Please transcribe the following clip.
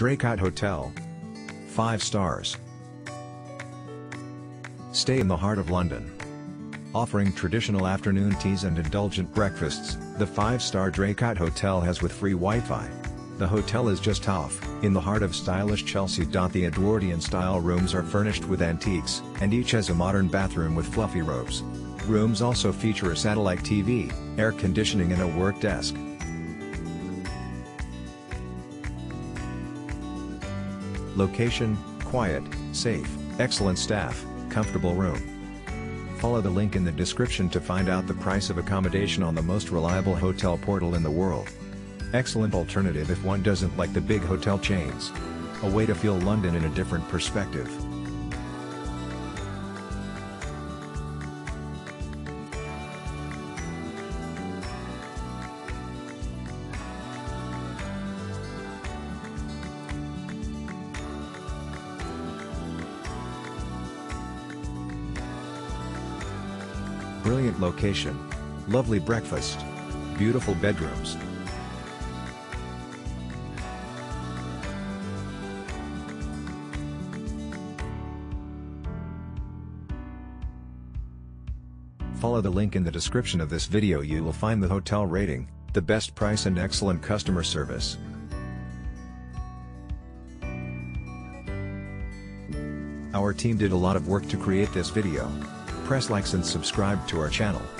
Draycott Hotel. 5 stars. Stay in the heart of London. Offering traditional afternoon teas and indulgent breakfasts, the 5-star Draycott Hotel has with free Wi-Fi. The hotel is just off, in the heart of stylish Chelsea. The Edwardian-style rooms are furnished with antiques, and each has a modern bathroom with fluffy robes. Rooms also feature a satellite TV, air conditioning and a work desk. Location, quiet, safe, excellent staff, comfortable room. Follow the link in the description to find out the price of accommodation on the most reliable hotel portal in the world. Excellent alternative if one doesn't like the big hotel chains. A way to feel London in a different perspective. Brilliant location. Lovely breakfast. Beautiful bedrooms. Follow the link in the description of this video you will find the hotel rating, the best price and excellent customer service. Our team did a lot of work to create this video. Press likes and subscribe to our channel.